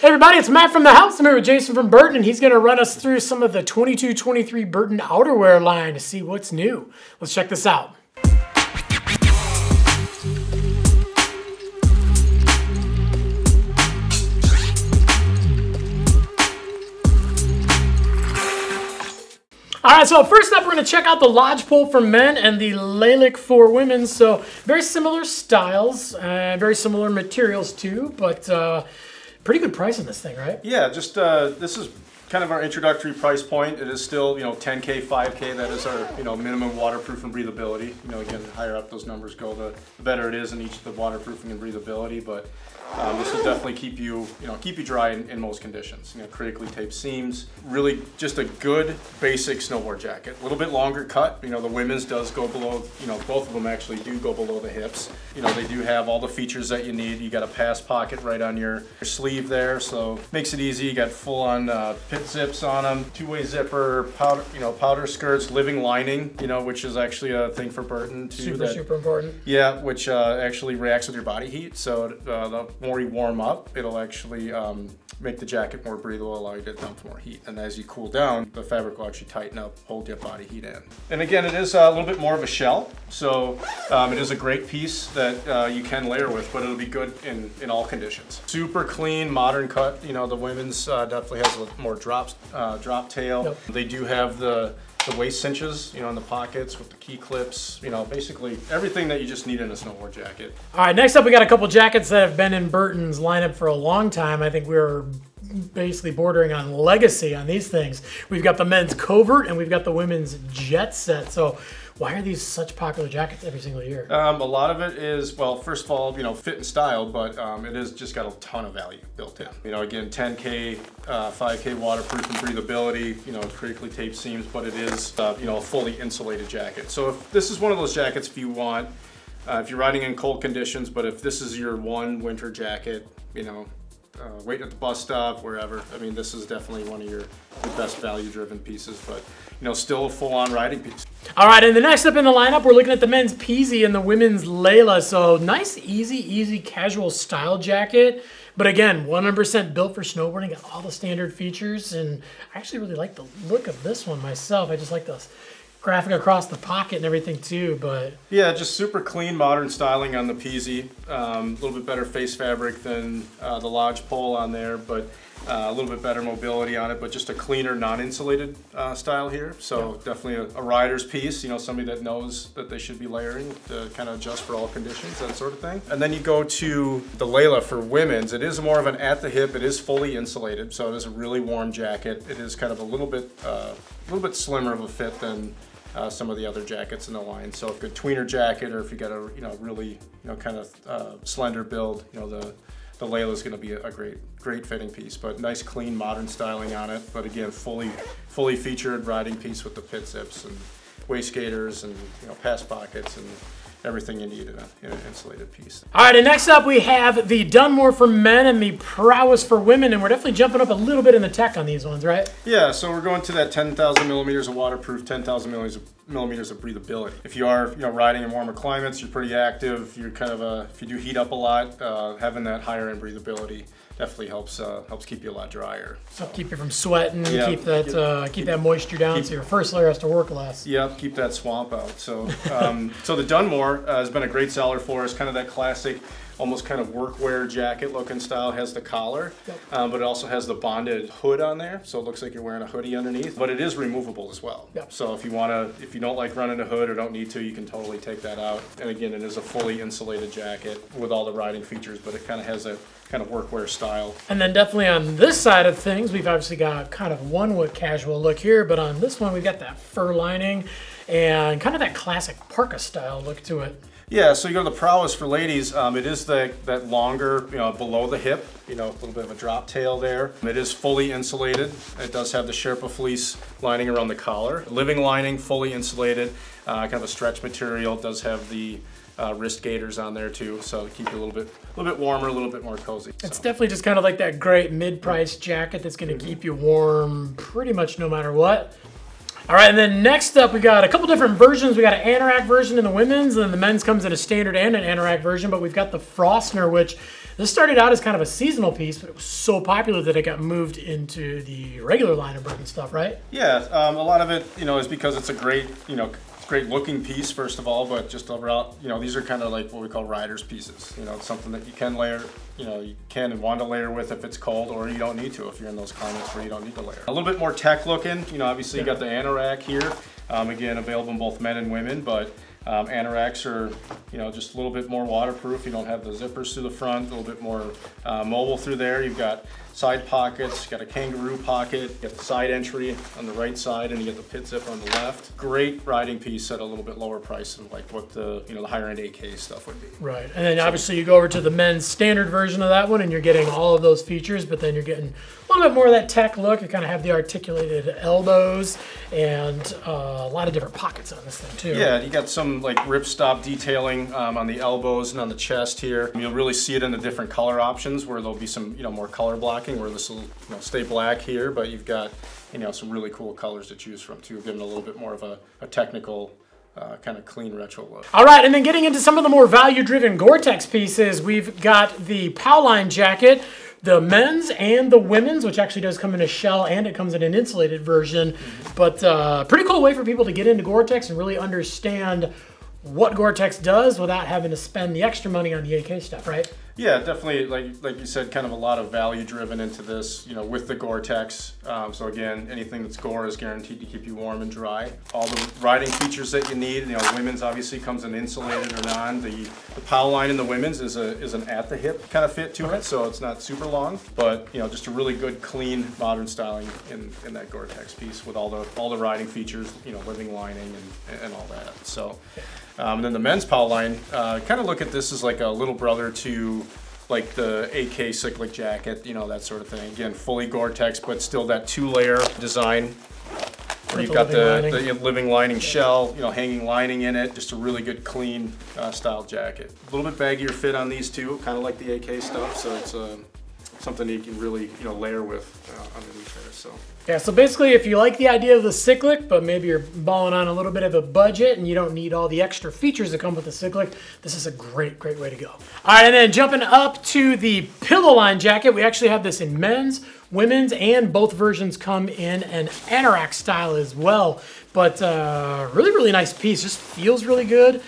Hey everybody, it's Matt from the house. I'm here with Jayson from Burton, and he's going to run us through some of the 22-23 Burton outerwear line to see what's new. Let's check this out. All right, so first up, we're to check out the Lodgepole for men and the Laylik for women. So very similar styles, uh, very similar materials too, but uh, pretty good price on this thing, right? Yeah, just uh, this is kind of our introductory price point. It is still, you know, 10K, 5K. That is our, you know, minimum waterproof and breathability. You know, again, the higher up those numbers go, the better it is in each of the waterproofing and breathability. But um, this will definitely keep you, you know, keep you dry in, in, most conditions. You know, critically taped seams. Really, just a good basic snowboard jacket. A little bit longer cut. You know, the women's does go below. You know, both of them actually do go below the hips. You know, they do have all the features that you need. You got a pass pocket right on your, your sleeve there, so makes it easy. You got full on uh, pit zips on them, two-way zipper, powder, you know, powder skirts, living lining. You know, which is actually a thing for Burton too. Super, that, super important. Yeah, which uh, actually reacts with your body heat. So uh, the more you warm up, it'll actually um, make the jacket more breathable, allow you to dump more heat. And as you cool down, the fabric will actually tighten up, hold your body heat in. And again, it is a little bit more of a shell. So um, it is a great piece that uh, you can layer with, but it'll be good in, in all conditions. Super clean, modern cut. You know, the women's uh, definitely has a more drop, uh, drop tail. Yep. They do have the the waist cinches, you know, in the pockets with the key clips, you know, basically everything that you just need in a snowboard jacket. All right, next up we got a couple jackets that have been in Burton's lineup for a long time. I think we are basically bordering on legacy on these things. We've got the men's covert and we've got the women's jet set. So why are these such popular jackets every single year? Um, a lot of it is, well, first of all, you know, fit and style, but um, it has just got a ton of value built in. You know, again, 10K, uh, 5K waterproof and breathability, you know, critically taped seams, but it is, uh, you know, a fully insulated jacket. So if this is one of those jackets if you want, uh, if you're riding in cold conditions, but if this is your one winter jacket, you know, uh, waiting at the bus stop, wherever. I mean, this is definitely one of your, your best value-driven pieces, but you know, still a full-on riding piece. All right, and the next up in the lineup, we're looking at the men's Peasy and the women's Lelah. So nice, easy, easy, casual style jacket. But again, 100% built for snowboarding, got all the standard features, and I actually really like the look of this one myself. I just like the graphic across the pocket and everything too, but... Yeah, just super clean, modern styling on the Peasy. Um, a little bit better face fabric than uh, the Lodgepole on there, but uh, a little bit better mobility on it, but just a cleaner, non-insulated uh, style here. So yeah. definitely a, a, rider's piece, you know, somebody that knows that they should be layering to kind of adjust for all conditions, that sort of thing. And then you go to the Lelah for women's. It is more of an at the hip. It is fully insulated, so it is a really warm jacket. It is kind of a little bit, uh, a little bit slimmer of a fit than uh, some of the other jackets in the line. So if a good tweener jacket, or if you got a you know really you know kind of uh, slender build, you know the the Lelah is going to be a, great great fitting piece. But nice, clean, modern styling on it. But again, fully fully featured riding piece with the pit zips and waist gaiters and you know pass pockets and everything you need in, a, in, an insulated piece. All right, and next up we have the Dunmore for men and the Prowess for women, and we're definitely jumping up a little bit in the tech on these ones, right? Yeah, so we're going to that 10,000 millimeters of waterproof, 10,000 millimeters of millimeters of breathability. If you are, you know, riding in warmer climates, you're pretty active, you're kind of a, if you do heat up a lot, uh, having that higher end breathability definitely helps uh, helps keep you a lot drier. So keep you from sweating, yeah, keep that keep, uh, keep, keep, that moisture down, keep, so your first layer has to work less. Yep, keep that swamp out. So um, so the Dunmore uh, has been a great seller for us, kind of that classic almost kind of workwear jacket looking style. Has the collar, yep. um, but it also has the bonded hood on there, so it looks like you're wearing a hoodie underneath. But it is removable as well. Yep. So if you want to, if you don't like running a hood or don't need to, you can totally take that out. And again, it is a fully insulated jacket with all the riding features, but it kind of has a kind of workwear style. And then definitely on this side of things, we've obviously got kind of one wood casual look here, but on this one, we've got that fur lining and kind of that classic parka style look to it. Yeah, so you go to the prowess for ladies. Um, it is the, that longer, you know, below the hip, you know, a little bit of a drop tail there. It is fully insulated. It does have the Sherpa fleece lining around the collar. Living lining, fully insulated, uh, kind of a stretch material. It does have the uh, wrist gaiters on there too, so to keep you a little bit, a little bit warmer, a little bit more cozy. It's definitely just kind of like that great mid-price jacket that's going to mm -hmm. keep you warm pretty much no matter what. All right, and then next up, we got a couple different versions. We got an anorak version in the women's, and then the men's comes in a standard and an anorak version, but we've got the Frostner, which This started out as kind of a seasonal piece, but it was so popular that it got moved into the regular line of Burton stuff, right? Yeah, um, a lot of it, you know, is because it's a great, you know, great looking piece first of all, but just overall, you know, these are kind of like what we call riders pieces. You know, it's something that you can layer, you know, you can and want to layer with if it's cold, or you don't need to if you're in those climates where you don't need to layer. A little bit more tech looking, you know, obviously you got the anorak here. Um, again, available in both men and women, but um, anoraks are, you know, just a little bit more waterproof. You don't have the zippers through the front, a little bit more uh, mobile through there. You've got side pockets, you got a kangaroo pocket, you got the side entry on the right side, and you get the pit zip on the left. Great riding piece at a little bit lower price than like what the, you know, the higher end AK stuff would be. Right, and then obviously you go over to the men's standard version of that one, and you're getting all of those features, but then you're getting a little bit more of that tech look. You kind of have the articulated elbows and uh, a lot of different pockets on this thing too. Yeah, you got some like ripstop detailing um, on the elbows and on the chest here. You'll really see it in the different color options where there'll be some, you know, more color blocking where this will, you know, stay black here, but you've got, you know, some really cool colors to choose from too, giving a little bit more of a, a technical uh, kind of clean retro look. All right, and then getting into some of the more value-driven Gore-Tex pieces, we've got the Powline jacket, the men's and the women's, which actually does come in a shell and it comes in an insulated version. But uh, pretty cool way for people to get into Gore-Tex and really understand what Gore-Tex does without having to spend the extra money on the AK stuff, right? Yeah, definitely. Like like you said, kind of a lot of value driven into this. You know, with the Gore-Tex. Um, so again, anything that's Gore is guaranteed to keep you warm and dry. All the riding features that you need. You know, women's obviously comes in insulated or non. The the Powline in the women's is a is an at the hip kind of fit to it, so it's not super long. But you know, just a really good, clean, modern styling in, in that Gore-Tex piece with all the all the riding features. You know, living lining and and all that. So. Um, and then the men's Powline, uh, kind of look at this as like a little brother to like the AK cyclic jacket, you know, that sort of thing. Again, fully Gore-Tex, but still that two-layer design. Where you've got the, living the lining. living lining shell, you know, hanging lining in it, just a really good clean uh, style jacket. A little bit baggier fit on these two, kind of like the AK stuff, so it's uh, something you can really, you know, layer with uh, underneath there, so. Yeah, so basically, if you like the idea of the cyclic, but maybe you're balling on a little bit of a budget and you don't need all the extra features that come with the cyclic, this is a great, great way to go. All right, and then jumping up to the Pillowline jacket, we actually have this in men's, women's, and both versions come in an anorak style as well. But uh, really, really nice piece. Just feels really good.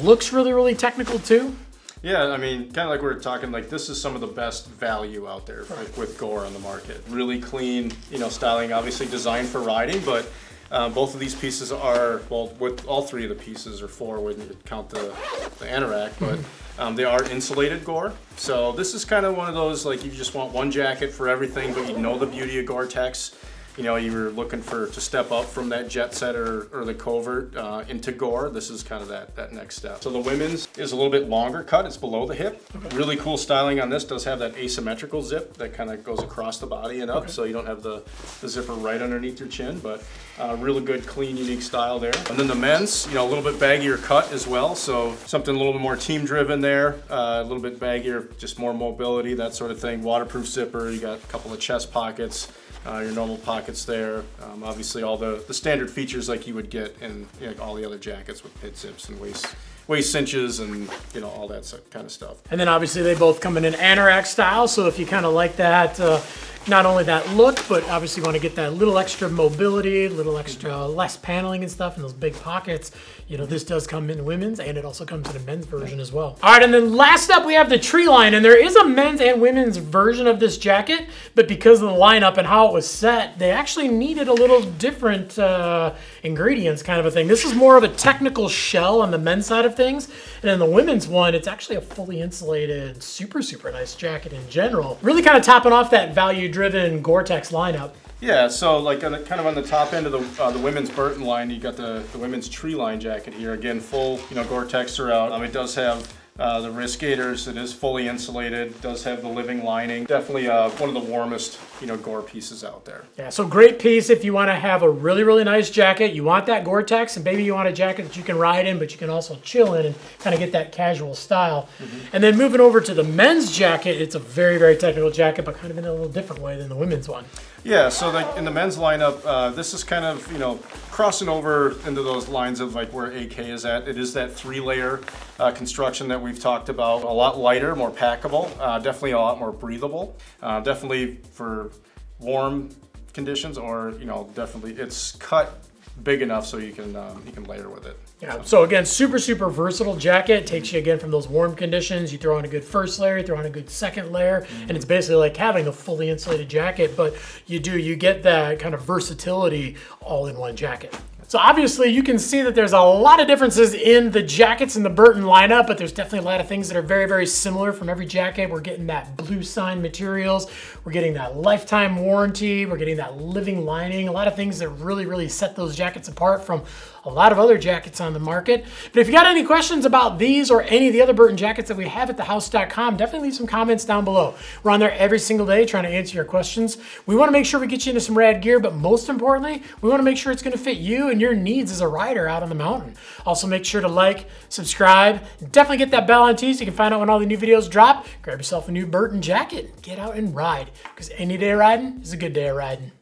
Looks really, really technical too. Yeah, I mean, kind of like we were talking, like this is some of the best value out there like, with Gore on the market. Really clean, you know, styling, obviously designed for riding, but uh, both of these pieces are, well, with all three of the pieces, or four when you count the, the anorak, but um, they are insulated Gore. So this is kind of one of those, like you just want one jacket for everything, but you know the beauty of Gore-Tex you know, you were looking for to step up from that jet set or, or the covert uh, into gore, this is kind of that, that next step. So the women's is a little bit longer cut, it's below the hip. Really cool styling on this, does have that asymmetrical zip that kind of goes across the body and up, so you don't have the, the zipper right underneath your chin, but uh, really good, clean, unique style there. And then the men's, you know, a little bit baggier cut as well, so something a little bit more team driven there, uh, a little bit baggier, just more mobility, that sort of thing. Waterproof zipper, you got a couple of chest pockets, uh, your normal pockets there. Um, obviously, all the, the standard features like you would get in you know, all the other jackets with pit zips and waist waist cinches and you know all that kind of stuff. And then obviously they both come in an anorak style. So if you kind of like that, uh, not only that look, but obviously want to get that little extra mobility, little extra less paneling and stuff, and those big pockets. You know, this does come in women's, and it also comes in a men's version as well. All right, and then last up we have the Treeline, and there is a men's and women's version of this jacket, but because of the lineup and how it was set, they actually needed a little different uh, ingredients, kind of a thing. This is more of a technical shell on the men's side of things, and then the women's one, it's actually a fully insulated, super super nice jacket in general. Really kind of topping off that value-driven Gore-Tex lineup. Yeah, so like the, kind of on the top end of the uh, the women's Burton line, you got the, the women's Treeline jacket here. Again, full you know Gore-Tex throughout. Um, it does have uh, the wrist gaiters. It is fully insulated. Does have the living lining. Definitely uh, one of the warmest you know Gore pieces out there. Yeah, so great piece if you want to have a really, really nice jacket. You want that Gore-Tex, and maybe you want a jacket that you can ride in, but you can also chill in and kind of get that casual style. And then moving over to the men's jacket, it's a very, very technical jacket, but kind of in a little different way than the women's one. Yeah, so like in the men's lineup, uh, this is kind of you know crossing over into those lines of like where AK is at. It is that three-layer uh, construction that we we've talked about, a lot lighter, more packable, uh, definitely a lot more breathable. Uh, definitely for warm conditions or, you know, definitely it's cut big enough so you can um, you can layer with it. Yeah. So again, super super versatile jacket. Takes you again from those warm conditions. You throw on a good first layer, you throw on a good second layer, and it's basically like having a fully insulated jacket. But you do you get that kind of versatility all in one jacket. So obviously you can see that there's a lot of differences in the jackets in the Burton lineup, but there's definitely a lot of things that are very, very similar from every jacket. We're getting that bluesign materials, we're getting that lifetime warranty, we're getting that living lining, a lot of things that really, really set those jackets apart from a lot of other jackets on the market. But if you got any questions about these or any of the other Burton jackets that we have at thehouse.com, definitely leave some comments down below. We're on there every single day trying to answer your questions. We want to make sure we get you into some rad gear, but most importantly, we want to make sure it's going to fit you and your needs as a rider out on the mountain. Also, make sure to like, subscribe, definitely get that bell on T so you can find out when all the new videos drop. Grab yourself a new Burton jacket, get out and ride, because any day riding is a good day of riding.